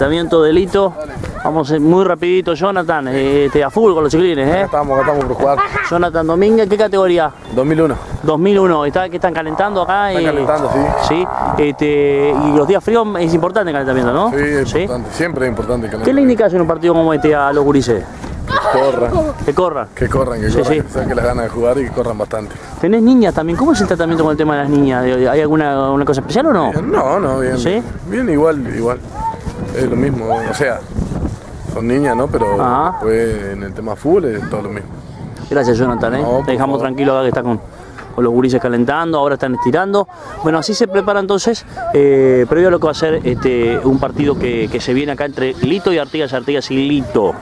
calentamiento de Lito. Vamos eh, muy rapidito, Jonathan, eh, este, a full con los chiquilines, Acá ¿eh? estamos, acá estamos por jugar. Jonathan Domínguez, ¿qué categoría? 2001. 2001, ¿está, que están calentando acá? Están y- calentando, sí. Sí, este, y los días fríos es importante el calentamiento, ¿no? Sí, es importante. Siempre es importante que ¿Qué le indicas en un partido como este a los gurises? corran, Que corran. que corran, que Sí, corran, sí. que saquen las ganas de jugar y que corran bastante. ¿Tenés niñas también? ¿Cómo es el tratamiento con el tema de las niñas? ¿Hay alguna una cosa especial o no? No, no, bien. ¿Sí? Bien, igual, igual. Es lo mismo, o sea, son niñas, ¿no? Pero pues en el tema full es todo lo mismo. Gracias, Jonathan, ¿eh? Te dejamos tranquilo ahora que está con, con, los gurises calentando, ahora están estirando. Bueno, así se prepara entonces, eh, previo a lo que va a ser este, un partido que, que se viene acá entre Lito y Artigas, Artigas y Lito.